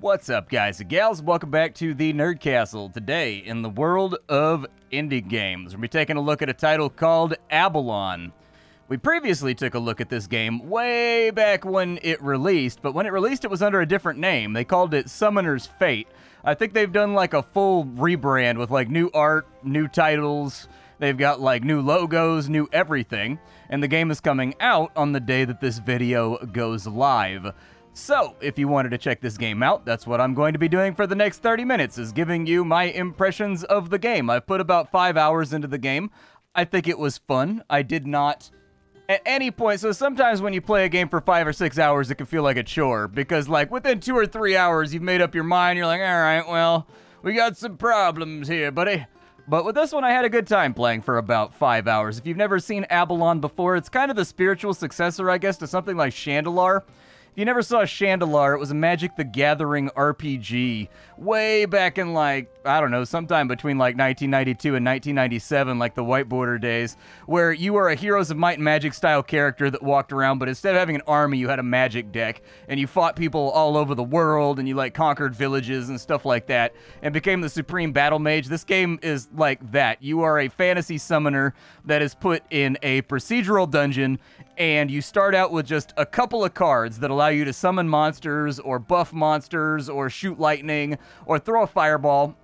What's up, guys and gals? Welcome back to the Nerd Castle. Today, in the world of indie games, we're be taking a look at a title called Abalon. We previously took a look at this game way back when it released, but when it released, it was under a different name. They called it Summoner's Fate. I think they've done like a full rebrand with like new art, new titles. They've got like new logos, new everything, and the game is coming out on the day that this video goes live. So, if you wanted to check this game out, that's what I'm going to be doing for the next 30 minutes, is giving you my impressions of the game. I've put about five hours into the game. I think it was fun. I did not at any point. So sometimes when you play a game for five or six hours, it can feel like a chore because, like, within two or three hours, you've made up your mind. You're like, all right, well, we got some problems here, buddy. But with this one, I had a good time playing for about five hours. If you've never seen Abalon before, it's kind of the spiritual successor, I guess, to something like Shandalar. You never saw Shandalar, it was a Magic the Gathering RPG way back in like, I don't know, sometime between like 1992 and 1997, like the White Border days, where you were a Heroes of Might and Magic style character that walked around, but instead of having an army, you had a magic deck, and you fought people all over the world, and you like conquered villages and stuff like that, and became the supreme battle mage. This game is like that. You are a fantasy summoner that is put in a procedural dungeon, and you start out with just a couple of cards that allow you to summon monsters or buff monsters or shoot lightning or throw a fireball.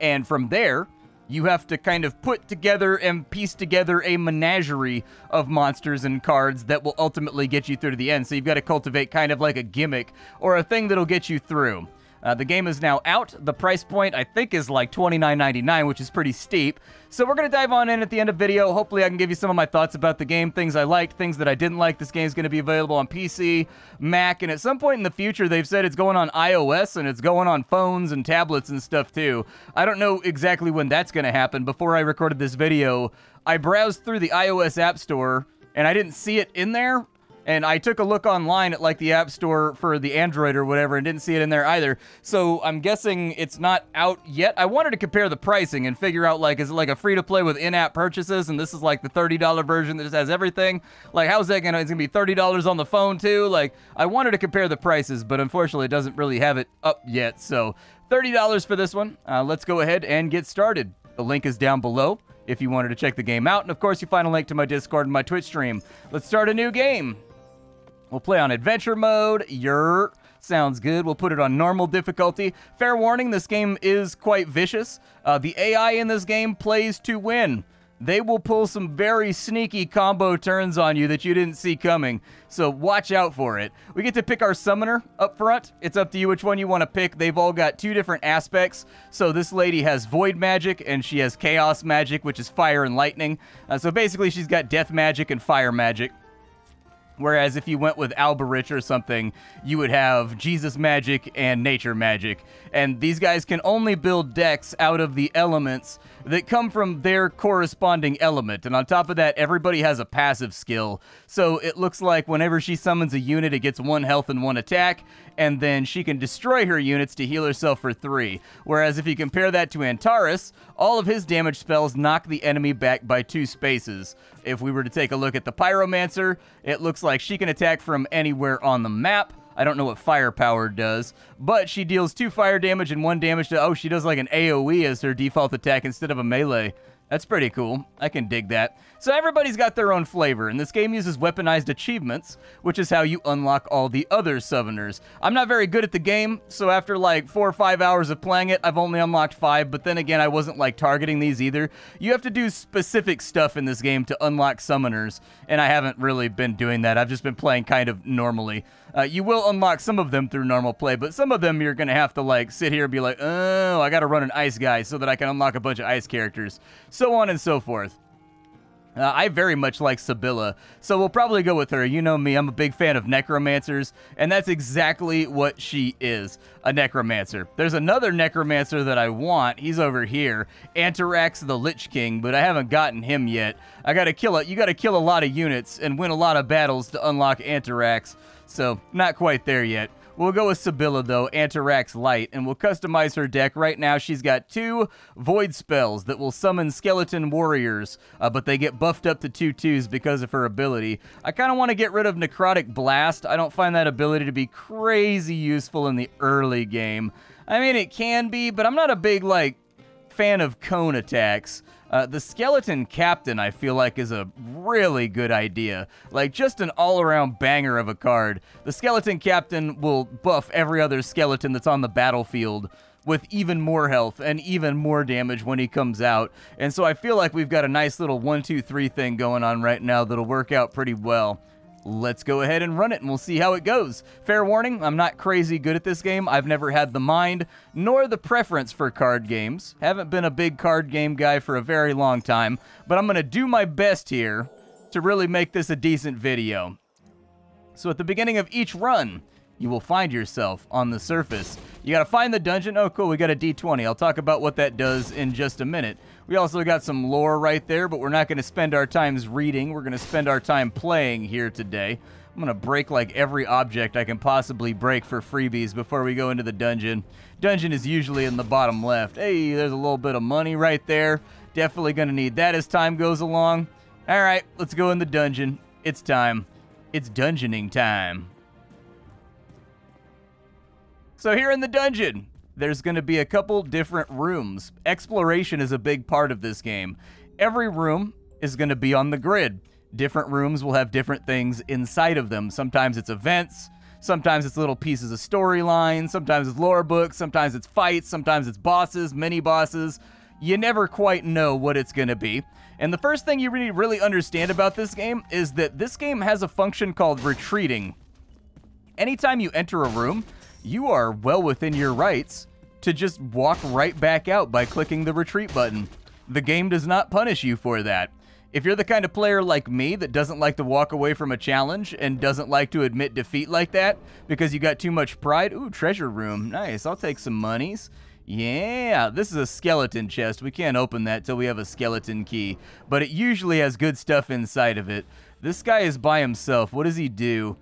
And from there, you have to kind of put together and piece together a menagerie of monsters and cards that will ultimately get you through to the end. So you've got to cultivate kind of like a gimmick or a thing that'll get you through. Uh, the game is now out. The price point, I think, is like $29.99, which is pretty steep. So we're going to dive on in at the end of video. Hopefully I can give you some of my thoughts about the game, things I liked, things that I didn't like. This game is going to be available on PC, Mac, and at some point in the future, they've said it's going on iOS and it's going on phones and tablets and stuff too. I don't know exactly when that's going to happen. Before I recorded this video, I browsed through the iOS App Store and I didn't see it in there. And I took a look online at like the App Store for the Android or whatever and didn't see it in there either. So I'm guessing it's not out yet. I wanted to compare the pricing and figure out like, is it like a free to play with in app purchases? And this is like the $30 version that just has everything? Like, how's that gonna, it's gonna be $30 on the phone too? Like, I wanted to compare the prices, but unfortunately it doesn't really have it up yet. So $30 for this one. Uh, let's go ahead and get started. The link is down below if you wanted to check the game out. And of course, you find a link to my Discord and my Twitch stream. Let's start a new game. We'll play on adventure mode. Your sounds good. We'll put it on normal difficulty. Fair warning, this game is quite vicious. Uh, the AI in this game plays to win. They will pull some very sneaky combo turns on you that you didn't see coming, so watch out for it. We get to pick our summoner up front. It's up to you which one you want to pick. They've all got two different aspects. So this lady has void magic and she has chaos magic, which is fire and lightning. Uh, so basically, she's got death magic and fire magic. Whereas if you went with Alberich or something, you would have Genesis magic and nature magic. And these guys can only build decks out of the elements that come from their corresponding element. And on top of that, everybody has a passive skill. So it looks like whenever she summons a unit, it gets one health and one attack, and then she can destroy her units to heal herself for three. Whereas if you compare that to Antares, all of his damage spells knock the enemy back by two spaces. If we were to take a look at the Pyromancer, it looks like she can attack from anywhere on the map. I don't know what firepower does, but she deals two fire damage and one damage to. Oh, she does like an AoE as her default attack instead of a melee. That's pretty cool. I can dig that. So everybody's got their own flavor, and this game uses weaponized achievements, which is how you unlock all the other summoners. I'm not very good at the game, so after like four or five hours of playing it, I've only unlocked five, but then again, I wasn't like targeting these either. You have to do specific stuff in this game to unlock summoners, and I haven't really been doing that. I've just been playing kind of normally. Uh, you will unlock some of them through normal play, but some of them you're going to have to like sit here and be like, oh, I got to run an ice guy so that I can unlock a bunch of ice characters, so on and so forth. Uh, I very much like Sibylla, so we'll probably go with her. You know me, I'm a big fan of necromancers, and that's exactly what she is, a necromancer. There's another necromancer that I want. He's over here, Antarax the Lich King, but I haven't gotten him yet. I gotta kill it. You gotta kill a lot of units and win a lot of battles to unlock Antarax, so not quite there yet. We'll go with Sybilla, though, Antarax Light, and we'll customize her deck. Right now, she's got two Void spells that will summon Skeleton Warriors, uh, but they get buffed up to two twos because of her ability. I kind of want to get rid of Necrotic Blast. I don't find that ability to be crazy useful in the early game. I mean, it can be, but I'm not a big, like, fan of cone attacks. Uh, the Skeleton Captain, I feel like, is a really good idea. Like, just an all around banger of a card. The Skeleton Captain will buff every other skeleton that's on the battlefield with even more health and even more damage when he comes out. And so I feel like we've got a nice little one, two, three thing going on right now that'll work out pretty well let's go ahead and run it and we'll see how it goes. Fair warning, I'm not crazy good at this game. I've never had the mind nor the preference for card games. Haven't been a big card game guy for a very long time, but I'm going to do my best here to really make this a decent video. So at the beginning of each run, you will find yourself on the surface. You got to find the dungeon. Oh, cool, we got a D20. I'll talk about what that does in just a minute. We also got some lore right there, but we're not going to spend our times reading. We're going to spend our time playing here today. I'm going to break like every object I can possibly break for freebies before we go into the dungeon. Dungeon is usually in the bottom left. Hey, there's a little bit of money right there. Definitely going to need that as time goes along. All right, let's go in the dungeon. It's time. It's dungeoning time. So here in the dungeon, there's going to be a couple different rooms. Exploration is a big part of this game. Every room is going to be on the grid. Different rooms will have different things inside of them. Sometimes it's events, sometimes it's little pieces of storyline, sometimes it's lore books, sometimes it's fights, sometimes it's bosses, mini bosses. You never quite know what it's going to be. And the first thing you really, really understand about this game is that this game has a function called retreating. Anytime you enter a room, you are well within your rights to just walk right back out by clicking the retreat button. The game does not punish you for that. If you're the kind of player like me that doesn't like to walk away from a challenge and doesn't like to admit defeat like that because you got too much pride, ooh, treasure room. Nice, I'll take some monies. Yeah, this is a skeleton chest. We can't open that till we have a skeleton key, but it usually has good stuff inside of it. This guy is by himself. What does he do?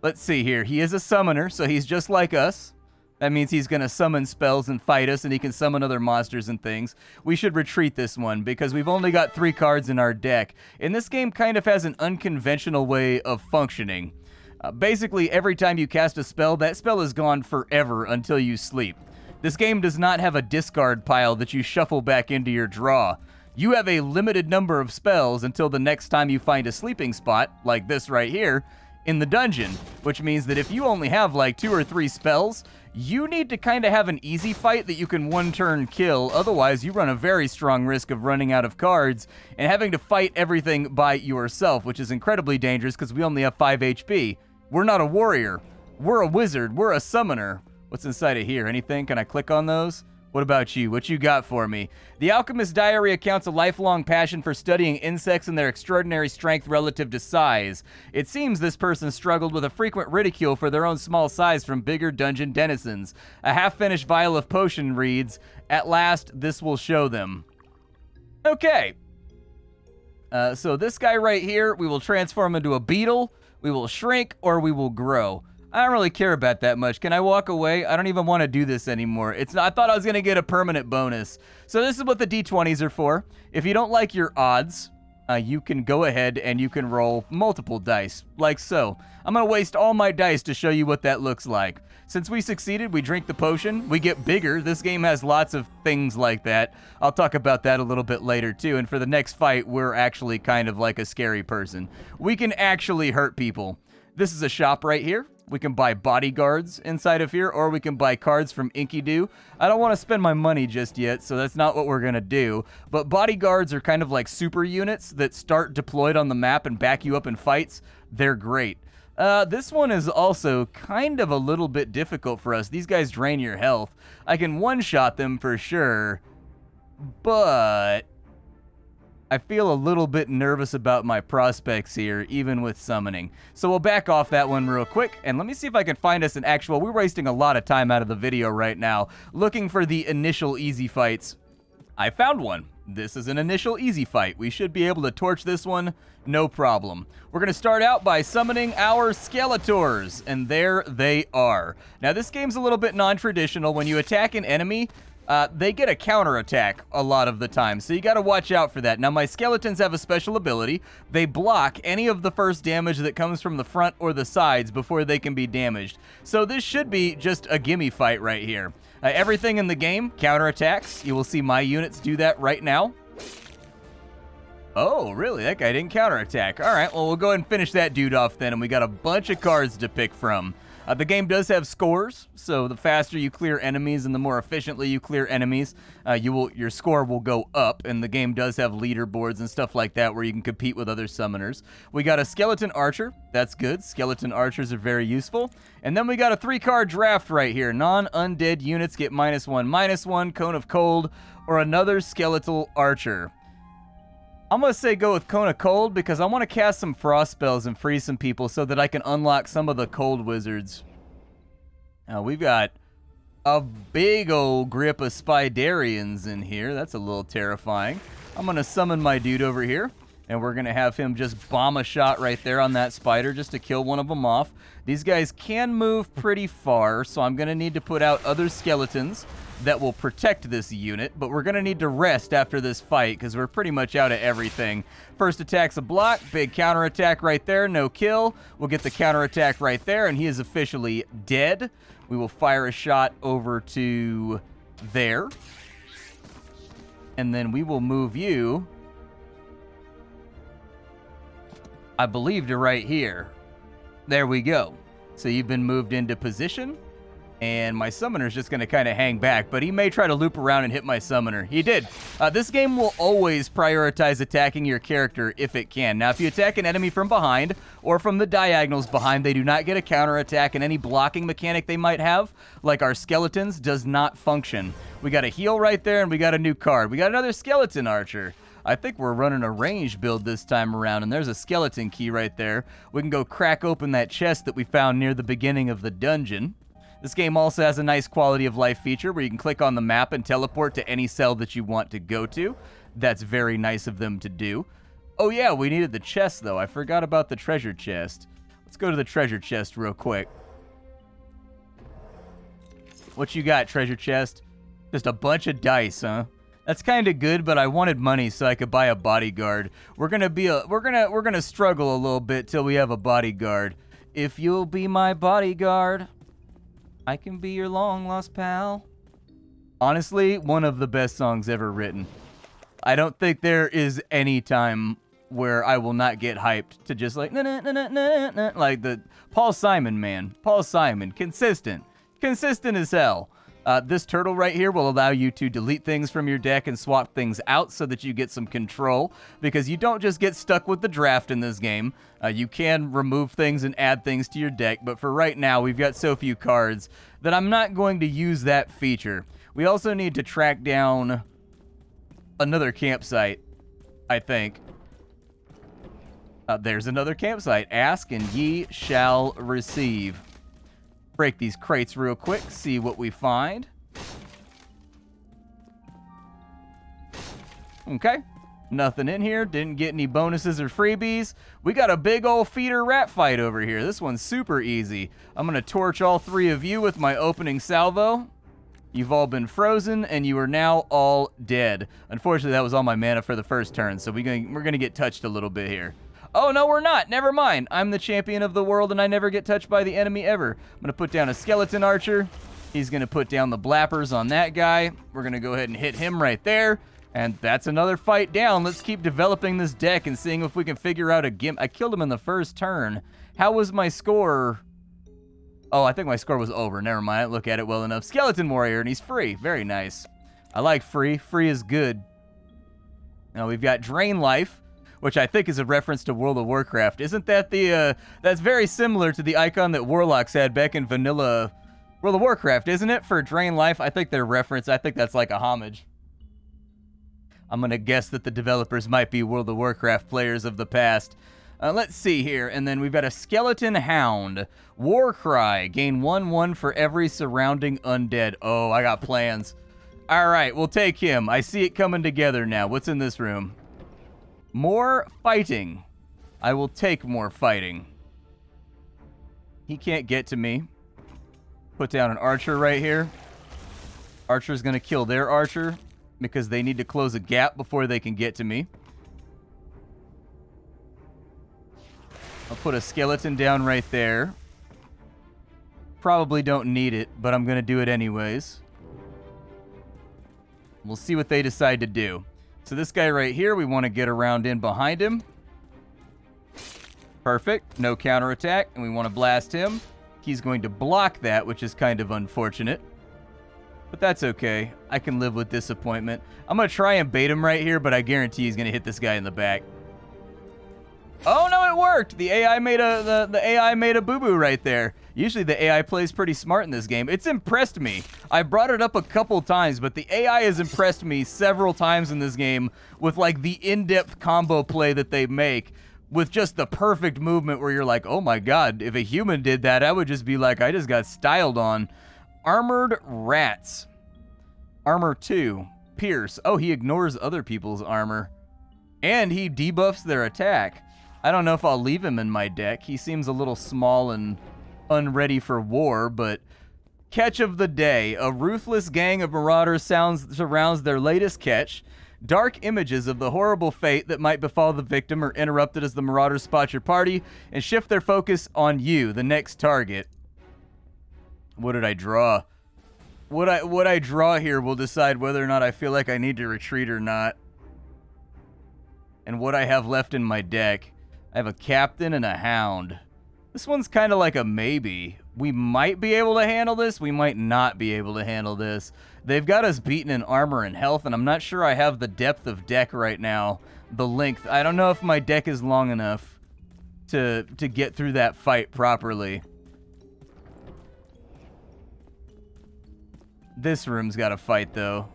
Let's see here. He is a summoner, so he's just like us. That means he's going to summon spells and fight us, and he can summon other monsters and things. We should retreat this one, because we've only got three cards in our deck. And this game kind of has an unconventional way of functioning. Uh, basically, every time you cast a spell, that spell is gone forever until you sleep. This game does not have a discard pile that you shuffle back into your draw. You have a limited number of spells until the next time you find a sleeping spot, like this right here, in the dungeon, which means that if you only have like two or three spells, you need to kind of have an easy fight that you can one turn kill. Otherwise, you run a very strong risk of running out of cards and having to fight everything by yourself, which is incredibly dangerous because we only have 5 HP. We're not a warrior. We're a wizard. We're a summoner. What's inside of here? Anything? Can I click on those? What about you? What you got for me? The Alchemist's Diary accounts a lifelong passion for studying insects and their extraordinary strength relative to size. It seems this person struggled with a frequent ridicule for their own small size from bigger dungeon denizens. A half-finished vial of potion reads, At last, this will show them. Okay. Uh, so this guy right here, we will transform into a beetle, we will shrink, or we will grow. I don't really care about that much. Can I walk away? I don't even want to do this anymore. It's not, I thought I was going to get a permanent bonus. So this is what the D20s are for. If you don't like your odds, uh, you can go ahead and you can roll multiple dice, like so. I'm going to waste all my dice to show you what that looks like. Since we succeeded, we drink the potion, we get bigger. This game has lots of things like that. I'll talk about that a little bit later too. And for the next fight, we're actually kind of like a scary person. We can actually hurt people. This is a shop right here. We can buy bodyguards inside of here, or we can buy cards from Enkidu. I don't want to spend my money just yet, so that's not what we're going to do. But bodyguards are kind of like super units that start deployed on the map and back you up in fights. They're great. Uh, this one is also kind of a little bit difficult for us. These guys drain your health. I can one-shot them for sure, but I feel a little bit nervous about my prospects here, even with summoning. So we'll back off that one real quick, and let me see if I can find us an actual... We're wasting a lot of time out of the video right now, looking for the initial easy fights. I found one. this is an initial easy fight. We should be able to torch this one, no problem. We're going to start out by summoning our Skeletors, and there they are. Now, this game's a little bit non-traditional. When you attack an enemy, uh, they get a counterattack a lot of the time, so you got to watch out for that. Now, my skeletons have a special ability. They block any of the first damage that comes from the front or the sides before they can be damaged. So this should be just a gimme fight right here. Uh, everything in the game counterattacks. You will see my units do that right now. Oh, really? That guy didn't counterattack. All right, well, we'll go ahead and finish that dude off then, and we got a bunch of cards to pick from. Uh, the game does have scores, so the faster you clear enemies and the more efficiently you clear enemies, uh, you will your score will go up. And the game does have leaderboards and stuff like that where you can compete with other summoners. We got a skeleton archer, that's good. Skeleton archers are very useful. And then we got a three-card draft right here. Non-undead units get minus one, minus one, cone of cold, or another skeletal archer. I'm going to say go with Cone of Cold because I want to cast some frost spells and freeze some people so that I can unlock some of the cold wizards. Now, we've got a big old grip of Spidarians in here. That's a little terrifying. I'm going to summon my dude over here, and we're going to have him just bomb a shot right there on that spider just to kill one of them off. These guys can move pretty far, so I'm going to need to put out other skeletons that will protect this unit, but we're going to need to rest after this fight because we're pretty much out of everything. First attack's a block, big counterattack right there, no kill. We'll get the counterattack right there, and he is officially dead. We will fire a shot over to there. And then we will move you, I believe, to right here. There we go. So you've been moved into position and my summoner's just going to kind of hang back, but he may try to loop around and hit my summoner. He did. Uh, this game will always prioritize attacking your character if it can. Now, if you attack an enemy from behind or from the diagonals behind, they do not get a counterattack, and any blocking mechanic they might have, like our skeletons, does not function. We got a heal right there, and we got a new card. We got another skeleton archer. I think we're running a range build this time around, and there's a skeleton key right there. We can go crack open that chest that we found near the beginning of the dungeon. This game also has a nice quality of life feature where you can click on the map and teleport to any cell that you want to go to. That's very nice of them to do. Oh yeah, we needed the chest though. I forgot about the treasure chest. Let's go to the treasure chest real quick. What you got, treasure chest? Just a bunch of dice, huh? That's kind of good, but I wanted money so I could buy a bodyguard. We're gonna be a we're gonna we're gonna struggle a little bit till we have a bodyguard. If you'll be my bodyguard, I can be your long lost pal. Honestly, one of the best songs ever written. I don't think there is any time where I will not get hyped to just like, nah, nah, nah, nah, nah, nah, like the Paul Simon, man. Paul Simon, consistent. Consistent as hell. Uh, this turtle right here will allow you to delete things from your deck and swap things out so that you get some control because you don't just get stuck with the draft in this game. Uh, you can remove things and add things to your deck, but for right now, we've got so few cards that I'm not going to use that feature. We also need to track down another campsite, I think. Uh, there's another campsite. Ask and ye shall receive break these crates real quick, see what we find. Okay. Nothing in here. Didn't get any bonuses or freebies. We got a big old feeder rat fight over here. This one's super easy. I'm going to torch all three of you with my opening salvo. You've all been frozen, and you are now all dead. Unfortunately, that was all my mana for the first turn, so we're going we're to get touched a little bit here. Oh, no, we're not. Never mind. I'm the champion of the world, and I never get touched by the enemy ever. I'm going to put down a skeleton archer. He's going to put down the blappers on that guy. We're going to go ahead and hit him right there. And that's another fight down. Let's keep developing this deck and seeing if we can figure out a gimp. I killed him in the first turn. How was my score? Oh, I think my score was over. Never mind. Look at it well enough. Skeleton Warrior, and he's free. Very nice. I like free. Free is good. Now we've got Drain Life which I think is a reference to World of Warcraft. Isn't that the, uh, that's very similar to the icon that Warlocks had back in vanilla World of Warcraft, isn't it? For Drain Life, I think they're reference, I think that's like a homage. I'm to guess that the developers might be World of Warcraft players of the past. Uh, let's see here. And then we've got a Skeleton Hound. Warcry. Gain 1-1 for every surrounding undead. Oh, I got plans. All right, we'll take him. I see it coming together now. What's in this room? More fighting. I will take more fighting. He can't get to me. Put down an archer right here. Archer's going to kill their archer because they need to close a gap before they can get to me. I'll put a skeleton down right there. Probably don't need it, but I'm going to do it anyways. We'll see what they decide to do. So this guy right here, we want to get around in behind him. Perfect. No counterattack, and we want to blast him. He's going to block that, which is kind of unfortunate. But that's okay. I can live with disappointment. I'm going to try and bait him right here, but I guarantee he's going to hit this guy in the back. Oh no, it worked. The AI made a the, the AI made a boo-boo right there. Usually the AI plays pretty smart in this game. It's impressed me. I brought it up a couple times, but the AI has impressed me several times in this game with like the in-depth combo play that they make with just the perfect movement where you're like, "Oh my god, if a human did that, I would just be like, I just got styled on." Armored rats. Armor 2. Pierce. Oh, he ignores other people's armor. And he debuffs their attack. I don't know if I'll leave him in my deck. He seems a little small and unready for war, but catch of the day. A ruthless gang of marauders sounds, surrounds their latest catch. Dark images of the horrible fate that might befall the victim are interrupted as the marauders spot your party and shift their focus on you, the next target. What did I draw? What I what I draw here will decide whether or not I feel like I need to retreat or not. And what I have left in my deck. I have a captain and a hound. This one's kind of like a maybe. We might be able to handle this. We might not be able to handle this. They've got us beaten in armor and health, and I'm not sure I have the depth of deck right now. The length. I don't know if my deck is long enough to, to get through that fight properly. This room's got a fight, though.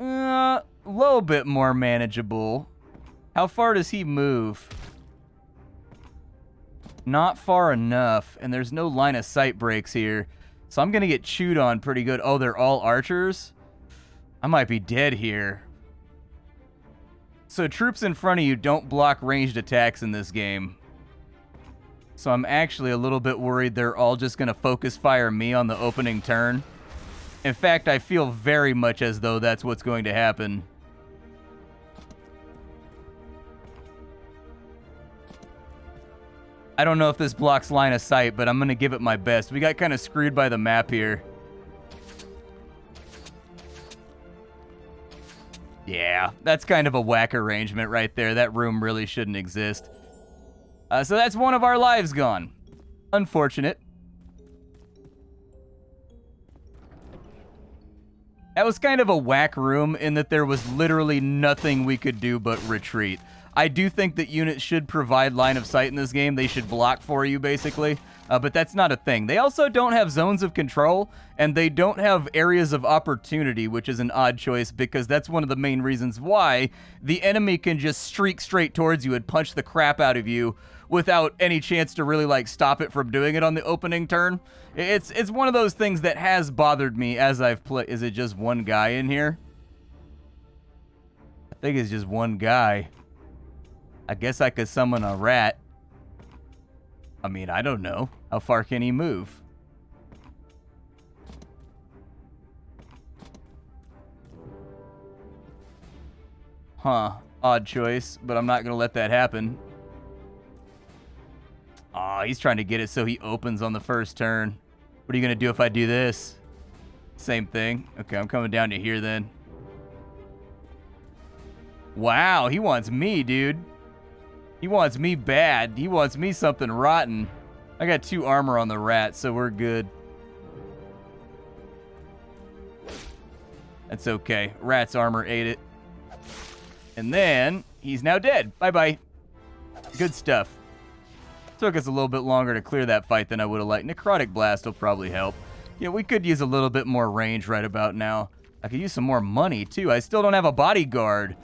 Uh, a little bit more manageable. How far does he move? Not far enough, and there's no line of sight breaks here. So I'm going to get chewed on pretty good. Oh, they're all archers? I might be dead here. So troops in front of you don't block ranged attacks in this game. So I'm actually a little bit worried they're all just going to focus fire me on the opening turn. In fact, I feel very much as though that's what's going to happen. I don't know if this blocks line of sight, but I'm going to give it my best. We got kind of screwed by the map here. Yeah, that's kind of a whack arrangement right there. That room really shouldn't exist. Uh, so that's one of our lives gone. Unfortunate. That was kind of a whack room in that there was literally nothing we could do but retreat. I do think that units should provide line of sight in this game. They should block for you, basically. Uh, but that's not a thing. They also don't have zones of control, and they don't have areas of opportunity, which is an odd choice because that's one of the main reasons why the enemy can just streak straight towards you and punch the crap out of you without any chance to really like stop it from doing it on the opening turn. It's it's one of those things that has bothered me as I've played. Is it just one guy in here? I think it's just one guy. I guess I could summon a rat. I mean, I don't know. How far can he move? Huh. Odd choice, but I'm not going to let that happen. Aw, oh, he's trying to get it so he opens on the first turn. What are you going to do if I do this? Same thing. Okay, I'm coming down to here then. Wow, he wants me, dude. He wants me bad. He wants me something rotten. I got two armor on the rat, so we're good. That's okay. Rat's armor ate it. And then, he's now dead. Bye-bye. Good stuff. Took us a little bit longer to clear that fight than I would have liked. Necrotic Blast will probably help. Yeah, we could use a little bit more range right about now. I could use some more money, too. I still don't have a bodyguard.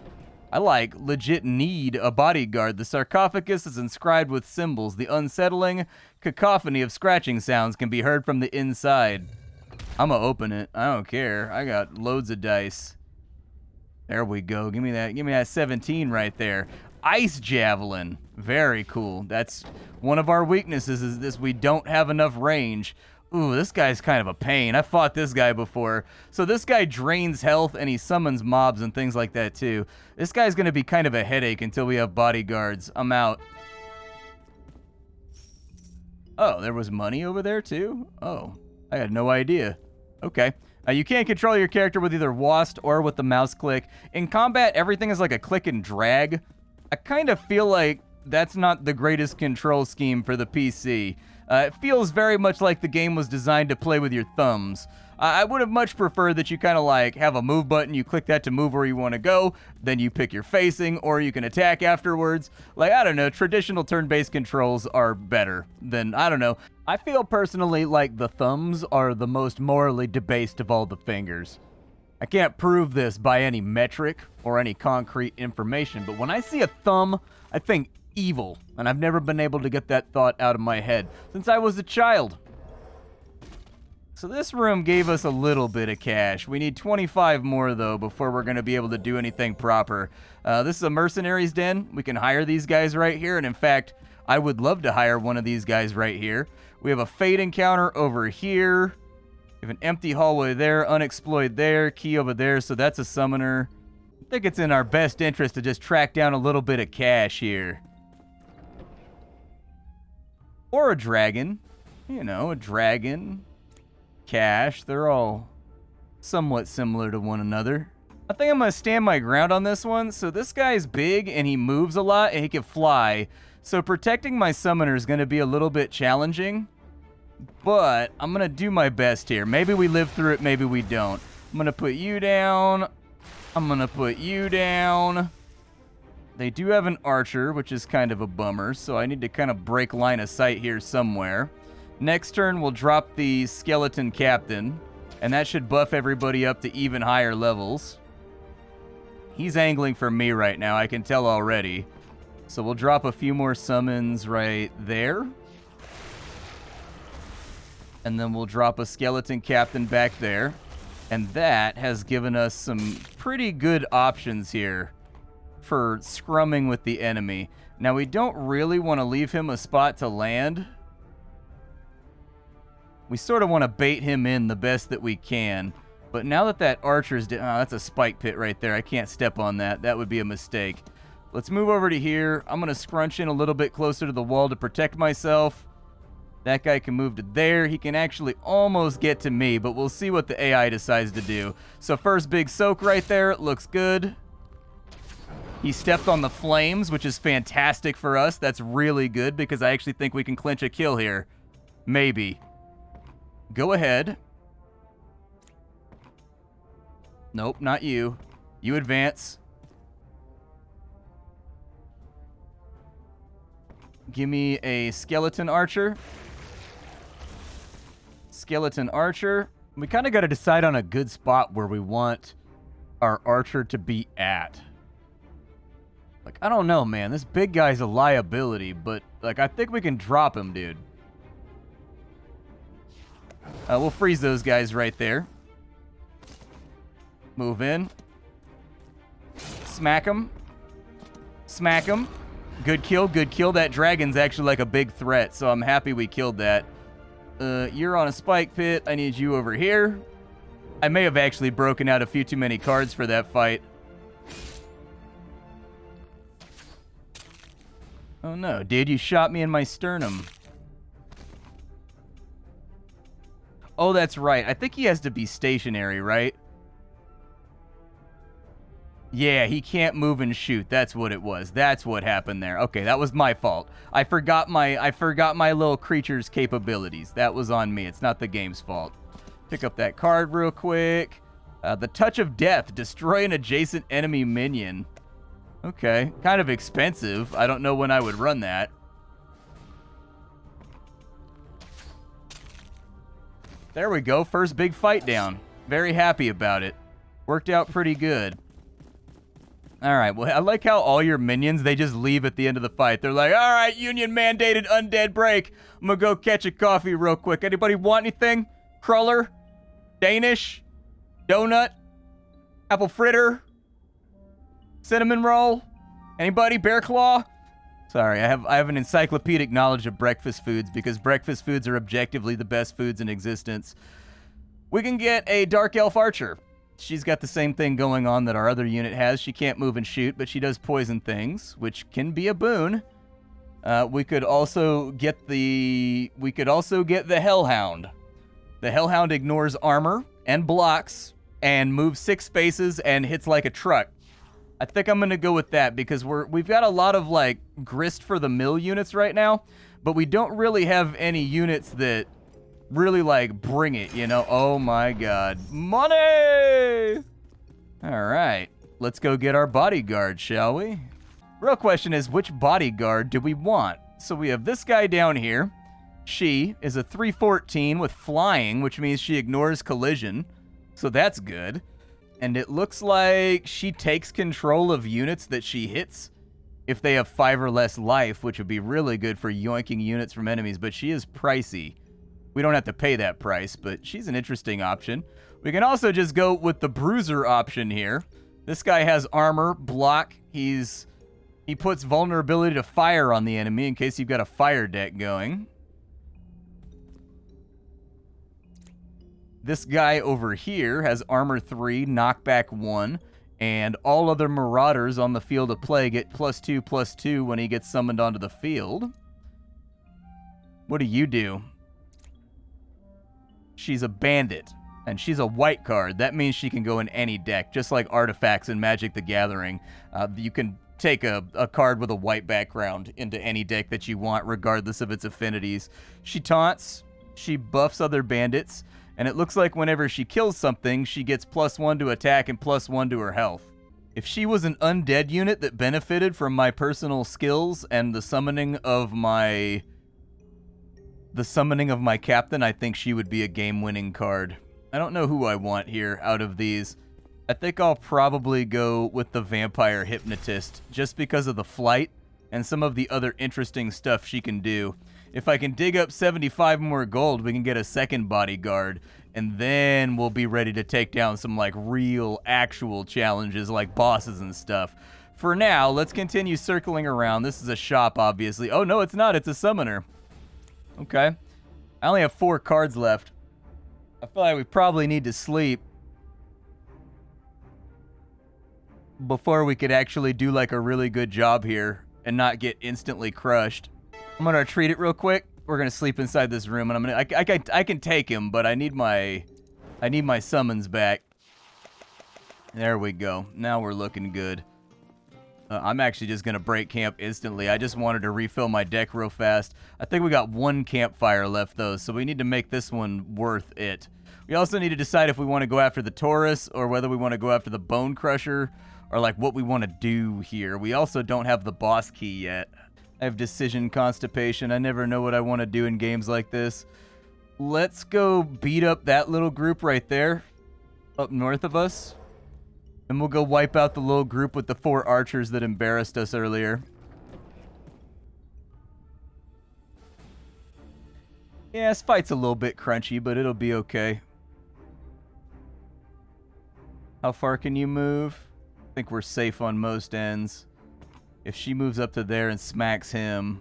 I like legit need a bodyguard. The sarcophagus is inscribed with symbols. The unsettling cacophony of scratching sounds can be heard from the inside. I'm gonna open it. I don't care. I got loads of dice. There we go. Give me that. Give me that 17 right there. Ice javelin. Very cool. That's one of our weaknesses is this we don't have enough range. Ooh, this guy's kind of a pain. I fought this guy before. So this guy drains health and he summons mobs and things like that too. This guy's going to be kind of a headache until we have bodyguards. I'm out. Oh, there was money over there too? Oh, I had no idea. Okay. Uh, you can't control your character with either WASD or with the mouse click. In combat, everything is like a click and drag. I kind of feel like that's not the greatest control scheme for the PC. Uh, it feels very much like the game was designed to play with your thumbs. I would have much preferred that you kind of like have a move button, you click that to move where you want to go, then you pick your facing, or you can attack afterwards. Like, I don't know, traditional turn based controls are better than, I don't know. I feel personally like the thumbs are the most morally debased of all the fingers. I can't prove this by any metric or any concrete information, but when I see a thumb, I think evil, and I've never been able to get that thought out of my head since I was a child. So this room gave us a little bit of cash. We need 25 more, though, before we're going to be able to do anything proper. Uh, this is a mercenaries den. We can hire these guys right here, and in fact, I would love to hire one of these guys right here. We have a fate encounter over here. We have an empty hallway there, unexplored there, key over there, so that's a summoner. I think it's in our best interest to just track down a little bit of cash here. Or a dragon. You know, a dragon. Cash. They're all somewhat similar to one another. I think I'm going to stand my ground on this one. So this guy's big and he moves a lot and he can fly. So protecting my summoner is going to be a little bit challenging. But I'm going to do my best here. Maybe we live through it, maybe we don't. I'm going to put you down. I'm going to put you down. They do have an archer, which is kind of a bummer, so I need to kind of break line of sight here somewhere. Next turn, we'll drop the skeleton captain, and that should buff everybody up to even higher levels. He's angling for me right now, I can tell already. So we'll drop a few more summons right there. And then we'll drop a skeleton captain back there. And that has given us some pretty good options here for scrumming with the enemy. Now, we don't really want to leave him a spot to land. We sort of want to bait him in the best that we can. But now that that archer's... Oh, that's a spike pit right there. I can't step on that. That would be a mistake. Let's move over to here. I'm going to scrunch in a little bit closer to the wall to protect myself. That guy can move to there. He can actually almost get to me, but we'll see what the AI decides to do. So first big soak right there. Looks good. He stepped on the flames, which is fantastic for us. That's really good because I actually think we can clinch a kill here. Maybe. Go ahead. Nope, not you. You advance. Give me a skeleton archer. Skeleton archer. We kind of got to decide on a good spot where we want our archer to be at. Like, I don't know, man. This big guy's a liability, but, like, I think we can drop him, dude. Uh, we'll freeze those guys right there. Move in. Smack him. Smack him. Good kill, good kill. That dragon's actually like a big threat, so I'm happy we killed that. Uh, you're on a spike pit. I need you over here. I may have actually broken out a few too many cards for that fight. Oh no, dude, you shot me in my sternum. Oh, that's right. I think he has to be stationary, right? Yeah, he can't move and shoot. That's what it was. That's what happened there. Okay, that was my fault. I forgot my I forgot my little creature's capabilities. That was on me. It's not the game's fault. Pick up that card real quick. Uh, the Touch of Death. Destroy an adjacent enemy minion. Okay. Kind of expensive. I don't know when I would run that. There we go. First big fight down. Very happy about it. Worked out pretty good. All right. Well, I like how all your minions, they just leave at the end of the fight. They're like, all right, union mandated undead break. I'm to go catch a coffee real quick. Anybody want anything? Cruller? Danish? Donut? Apple fritter? Cinnamon roll? Anybody? Bear claw? Sorry, I have I have an encyclopedic knowledge of breakfast foods because breakfast foods are objectively the best foods in existence. We can get a dark elf archer. She's got the same thing going on that our other unit has. She can't move and shoot, but she does poison things, which can be a boon. Uh, we could also get the we could also get the hellhound. The hellhound ignores armor and blocks and moves six spaces and hits like a truck. I think I'm gonna go with that because we're we've got a lot of like grist for the mill units right now, but we don't really have any units that really like bring it, you know? Oh my god. Money! Alright. Let's go get our bodyguard, shall we? Real question is which bodyguard do we want? So we have this guy down here. She is a 314 with flying, which means she ignores collision. So that's good. And it looks like she takes control of units that she hits if they have five or less life, which would be really good for yoinking units from enemies, but she is pricey. We don't have to pay that price, but she's an interesting option. We can also just go with the bruiser option here. This guy has armor, block. He's he puts vulnerability to fire on the enemy in case you've got a fire deck going. This guy over here has armor 3, knockback 1, and all other marauders on the field of play get plus 2, plus 2 when he gets summoned onto the field. What do you do? She's a bandit, and she's a white card. That means she can go in any deck, just like artifacts in Magic the Gathering. Uh, you can take a, a card with a white background into any deck that you want, regardless of its affinities. She taunts, she buffs other bandits, and it looks like whenever she kills something, she gets plus one to attack and plus one to her health. If she was an undead unit that benefited from my personal skills and the summoning of my the summoning of my captain, I think she would be a game-winning card. I don't know who I want here out of these. I think I'll probably go with the Vampire Hypnotist, just because of the flight and some of the other interesting stuff she can do. If I can dig up 75 more gold, we can get a second bodyguard, and then we'll be ready to take down some, like, real, actual challenges, like bosses and stuff. For now, let's continue circling around. This is a shop, obviously. Oh, no, it's not. It's a summoner. Okay. I only have four cards left. I feel like we probably need to sleep before we could actually do like a really good job here and not get instantly crushed. I'm gonna treat it real quick. We're gonna sleep inside this room, and I'm gonna. I, I, can, I can take him, but I need my, I need my summons back. There we go. Now we're looking good. Uh, I'm actually just gonna break camp instantly. I just wanted to refill my deck real fast. I think we got one campfire left though, so we need to make this one worth it. We also need to decide if we want to go after the Taurus or whether we want to go after the Bone Crusher or like what we want to do here. We also don't have the boss key yet. I have decision constipation. I never know what I want to do in games like this. Let's go beat up that little group right there up north of us. And we'll go wipe out the little group with the four archers that embarrassed us earlier. Yeah, this fight's a little bit crunchy, but it'll be okay. How far can you move? I think we're safe on most ends. If she moves up to there and smacks him,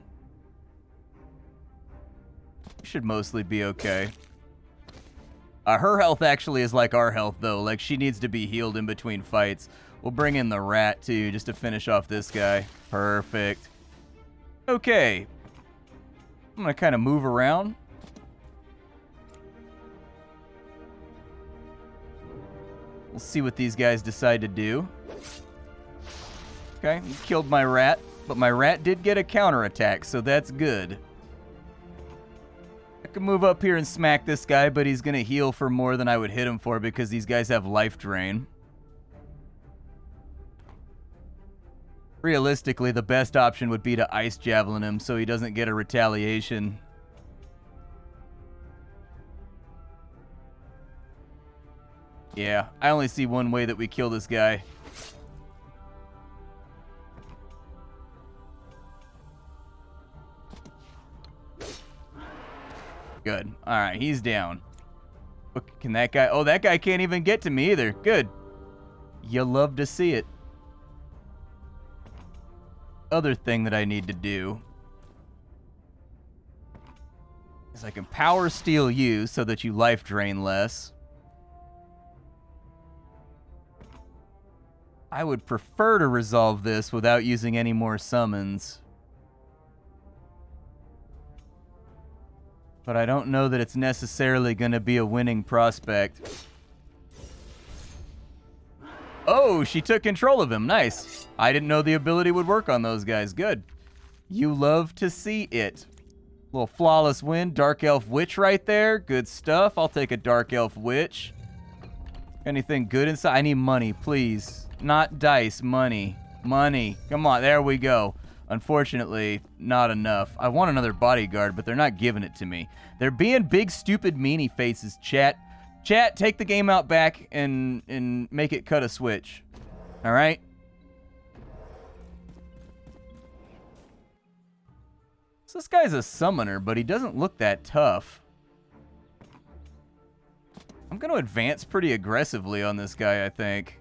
should mostly be okay. Uh, her health actually is like our health, though. Like, she needs to be healed in between fights. We'll bring in the rat, too, just to finish off this guy. Perfect. Okay. I'm going to kind of move around. We'll see what these guys decide to do. Okay, he killed my rat, but my rat did get a counterattack, so that's good. I can move up here and smack this guy, but he's going to heal for more than I would hit him for because these guys have life drain. Realistically, the best option would be to ice javelin him so he doesn't get a retaliation. Yeah, I only see one way that we kill this guy. Good. All right, he's down. Can that guy... Oh, that guy can't even get to me either. Good. You love to see it. Other thing that I need to do is I can power steal you so that you life drain less. I would prefer to resolve this without using any more summons. But I don't know that it's necessarily going to be a winning prospect. Oh, she took control of him. Nice. I didn't know the ability would work on those guys. Good. You love to see it. Little flawless win. Dark Elf Witch right there. Good stuff. I'll take a Dark Elf Witch. Anything good inside? I need money, please. Not dice. Money. Money. Come on. There we go. Unfortunately, not enough. I want another bodyguard, but they're not giving it to me. They're being big, stupid, meanie faces, chat. Chat, take the game out back and, and make it cut a switch. All right? So this guy's a summoner, but he doesn't look that tough. I'm going to advance pretty aggressively on this guy, I think.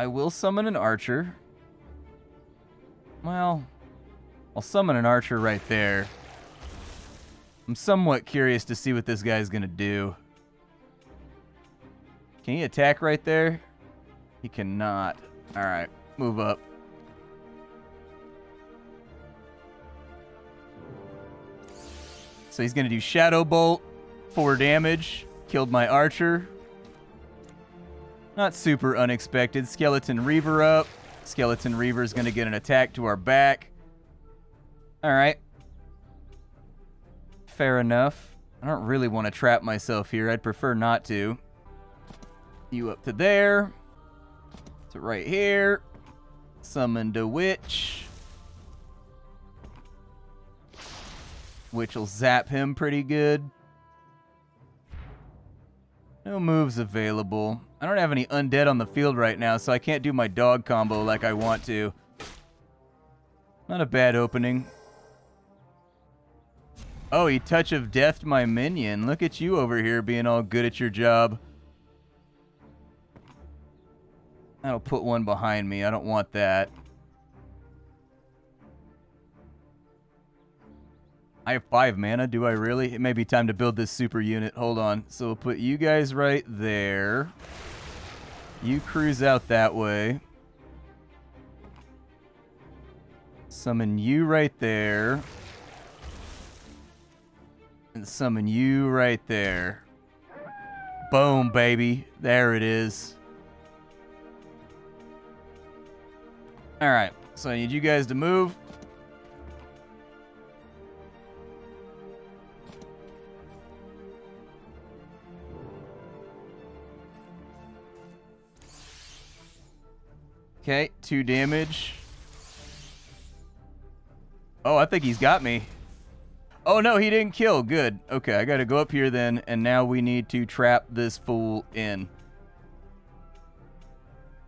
I will summon an archer. Well, I'll summon an archer right there. I'm somewhat curious to see what this guy's going to do. Can he attack right there? He cannot. All right, move up. So he's going to do Shadow Bolt, 4 damage. Killed my archer. Not super unexpected. Skeleton Reaver up. Skeleton Reaver is going to get an attack to our back. All right. Fair enough. I don't really want to trap myself here. I'd prefer not to. You up to there. To right here. Summoned a witch. Which will zap him pretty good. No moves available. I don't have any undead on the field right now, so I can't do my dog combo like I want to. Not a bad opening. Oh, he touch of death my minion. Look at you over here being all good at your job. That'll put one behind me. I don't want that. I have five mana. Do I really? It may be time to build this super unit. Hold on. So we'll put you guys right there. You cruise out that way. Summon you right there. And summon you right there. Boom, baby. There it is. Alright, so I need you guys to move. Okay, two damage. Oh, I think he's got me. Oh, no, he didn't kill. Good. Okay, I got to go up here then, and now we need to trap this fool in.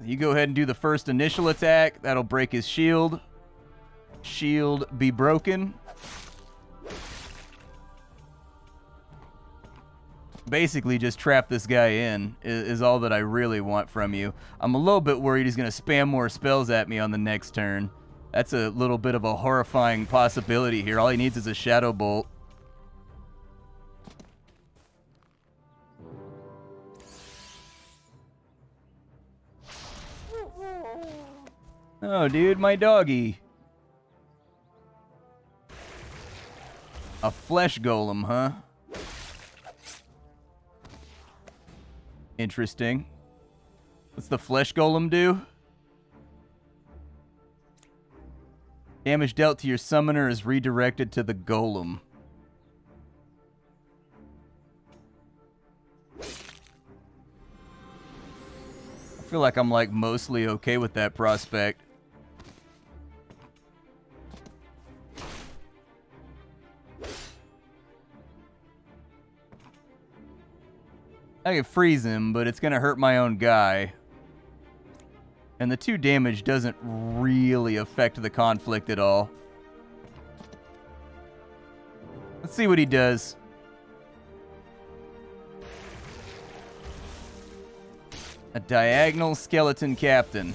You go ahead and do the first initial attack. That'll break his shield. Shield be broken. Basically just trap this guy in is, is, all that I really want from you. I'm a little bit worried he's going to spam more spells at me on the next turn. That's a little bit of a horrifying possibility here. All he needs is a Shadow Bolt. Oh, dude, my doggy. A flesh golem, huh? Interesting. What's the flesh golem do? Damage dealt to your summoner is redirected to the golem. I feel like I'm like mostly okay with that prospect. I can freeze him, but it's going to hurt my own guy. And the 2 damage doesn't really affect the conflict at all. Let's see what he does. A diagonal skeleton captain.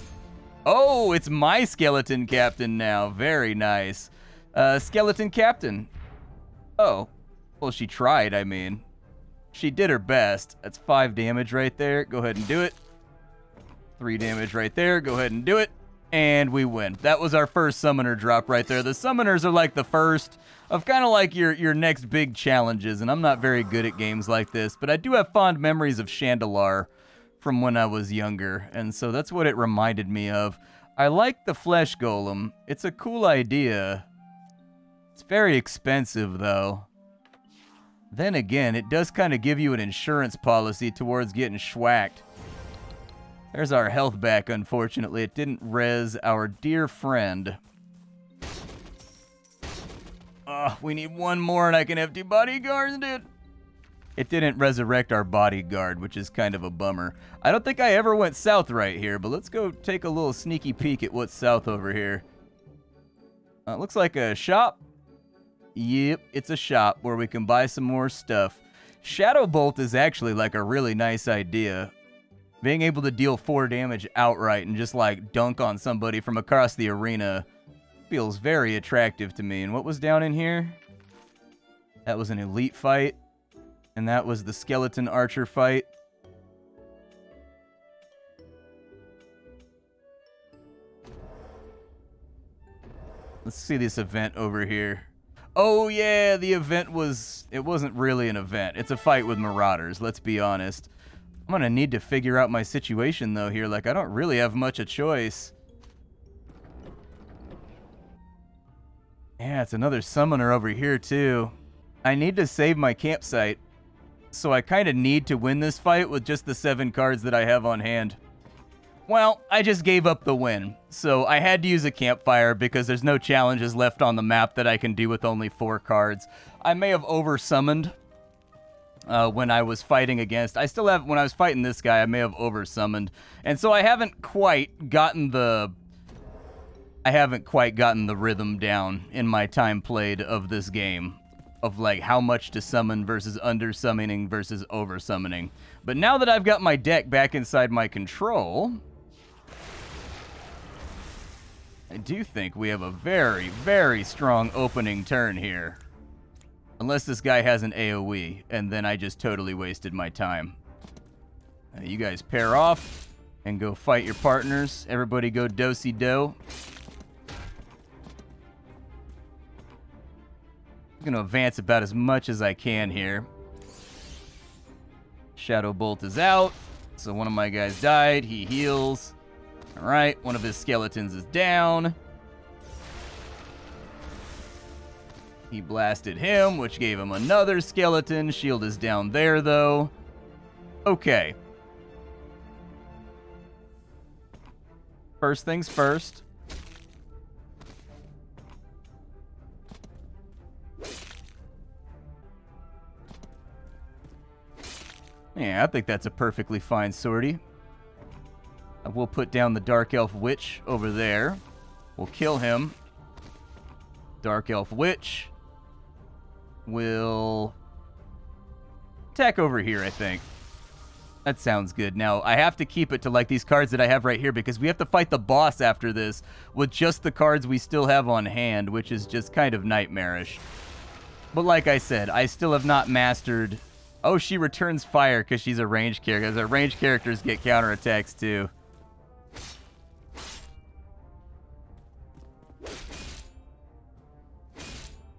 Oh, it's my skeleton captain now. Very nice. Uh, skeleton captain. Oh. Well, she tried, I mean. She did her best. That's five damage right there. Go ahead and do it. Three damage right there. Go ahead and do it. And we win. That was our first summoner drop right there. The summoners are like the first of kind of like your, your next big challenges. And I'm not very good at games like this, but I do have fond memories of Shandalar from when I was younger, and so that's what it reminded me of. I like the flesh golem. It's a cool idea. It's very expensive, though. Then again, it does kind of give you an insurance policy towards getting schwacked. There's our health back, unfortunately. It didn't res our dear friend. Oh, we need one more and I can have two bodyguards, dude. It didn't resurrect our bodyguard, which is kind of a bummer. I don't think I ever went south right here, but let's go take a little sneaky peek at what's south over here. Uh, looks like a shop. Yep, it's a shop where we can buy some more stuff. Shadow Bolt is actually like a really nice idea. Being able to deal 4 damage outright and just like dunk on somebody from across the arena feels very attractive to me. And what was down in here? That was an elite fight. And that was the skeleton archer fight. Let's see this event over here. Oh yeah, the event was, it wasn't really an event. It's a fight with marauders, let's be honest. I'm gonna need to figure out my situation though here, like I don't really have much a choice. Yeah, it's another summoner over here too. I need to save my campsite so I kind of need to win this fight with just the seven cards that I have on hand. Well, I just gave up the win, so I had to use a campfire because there's no challenges left on the map that I can do with only four cards. I may have over-summoned uh, when I was fighting against... I still have... When I was fighting this guy, I may have over-summoned. And so I haven't quite gotten the... I haven't quite gotten the rhythm down in my time played of this game of like how much to summon versus under summoning versus over summoning. But now that I've got my deck back inside my control, I do think we have a very, very strong opening turn here. Unless this guy has an AoE, and then I just totally wasted my time. Uh, you guys pair off and go fight your partners. Everybody go do-si-do. -do. I'm going to advance about as much as I can here. Shadow Bolt is out. So one of my guys died. He heals. All right, one of his skeletons is down. He blasted him, which gave him another skeleton. Shield is down there, though. Okay. First things first. Yeah, I think that's a perfectly fine sortie. We'll put down the Dark Elf Witch over there. We'll kill him. Dark Elf Witch will attack over here, I think. That sounds good. Now, I have to keep it to like these cards that I have right here because we have to fight the boss after this with just the cards we still have on hand, which is just kind of nightmarish. But like I said, I still have not mastered Oh, she returns fire because she's a ranged character. Because our ranged characters get counterattacks too.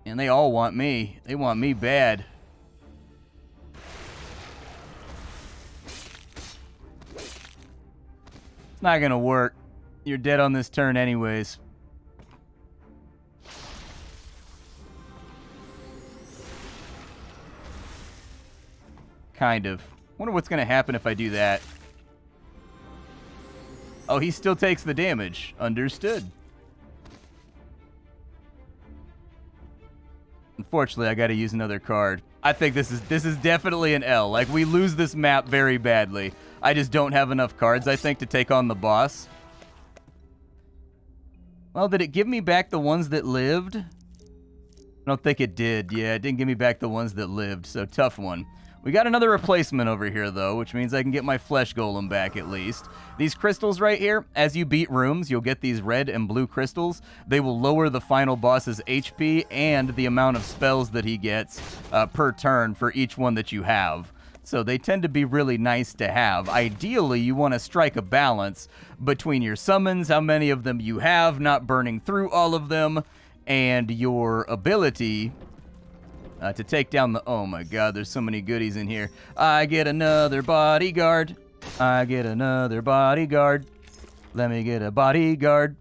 And they all want me. They want me bad. It's not to work. You're dead on this turn anyways. Kind of. Wonder what's to happen if I do that. Oh, he still takes the damage. Understood. Unfortunately, I got to use another card. I think this is this is definitely an L. Like we lose this map very badly. I just don't have enough cards, I think, to take on the boss. Well, did it give me back the ones that lived? I don't think it did. Yeah, it didn't give me back the ones that lived, so tough one. We got another replacement over here, though, which means I can get my flesh golem back at least. These crystals right here, as you beat rooms, you'll get these red and blue crystals. They will lower the final boss's HP and the amount of spells that he gets uh, per turn for each one that you have. So they tend to be really nice to have. Ideally, you want to strike a balance between your summons, how many of them you have, not burning through all of them, and your ability uh, to take down the... Oh my god, there's so many goodies in here. I get another bodyguard. I get another bodyguard. Let me get a bodyguard.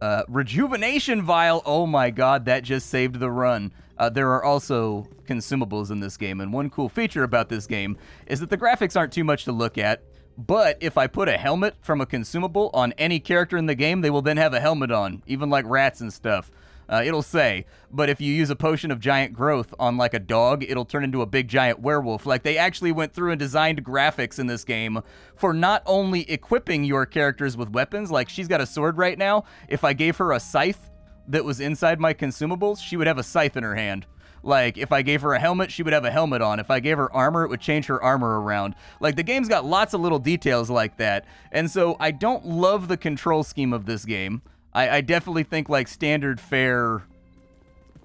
Uh, rejuvenation vial. Oh my god, that just saved the run. Uh, there are also consumables in this game, and one cool feature about this game is that the graphics aren't too much to look at. But if I put a helmet from a consumable on any character in the game, they will then have a helmet on, even like rats and stuff. Uh, it'll say, but if you use a potion of giant growth on like a dog, it'll turn into a big giant werewolf. Like they actually went through and designed graphics in this game for not only equipping your characters with weapons, like she's got a sword right now. If I gave her a scythe that was inside my consumables, she would have a scythe in her hand. Like, if I gave her a helmet, she would have a helmet on. If I gave her armor, it would change her armor around. Like, the game's got lots of little details like that. And so I don't love the control scheme of this game. I, I definitely think like standard fare.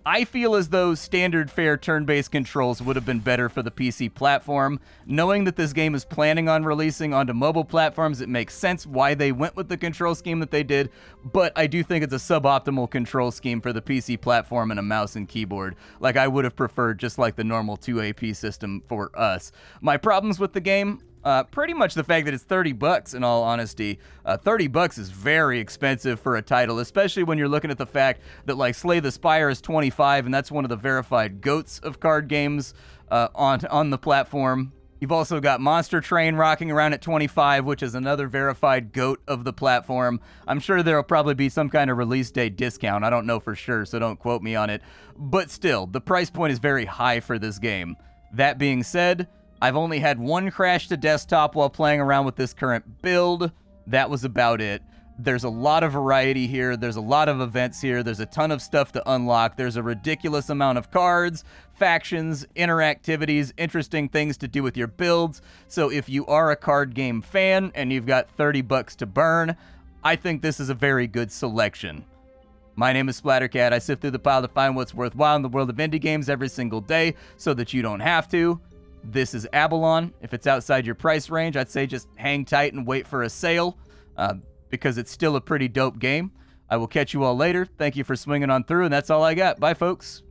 I feel as though standard fare turn-based controls would have been better for the PC platform. Knowing that this game is planning on releasing onto mobile platforms, it makes sense why they went with the control scheme that they did, but I do think it's a suboptimal control scheme for the PC platform and a mouse and keyboard. Like I would have preferred just like the normal 2AP system for us. My problems with the game, uh, pretty much the fact that it's 30 bucks in all honesty. Uh, 30 bucks is very expensive for a title, especially when you're looking at the fact that like Slay the Spire is 25 and that's one of the verified goats of card games uh, on on the platform. You've also got Monster Train rocking around at 25, which is another verified goat of the platform. I'm sure there'll probably be some kind of release date discount. I don't know for sure, so don't quote me on it. But still, the price point is very high for this game. That being said, I've only had one crash to desktop while playing around with this current build. That was about it. There's a lot of variety here. There's a lot of events here. There's a ton of stuff to unlock. There's a ridiculous amount of cards, factions, interactivities, interesting things to do with your builds. So if you are a card game fan and you've got 30 bucks to burn, I think this is a very good selection. My name is Splattercat. I sift through the pile to find what's worthwhile in the world of indie games every single day so that you don't have to. This is Abalon. If it's outside your price range, I'd say just hang tight and wait for a sale uh, because it's still a pretty dope game. I will catch you all later. Thank you for swinging on through, and that's all I got. Bye, folks.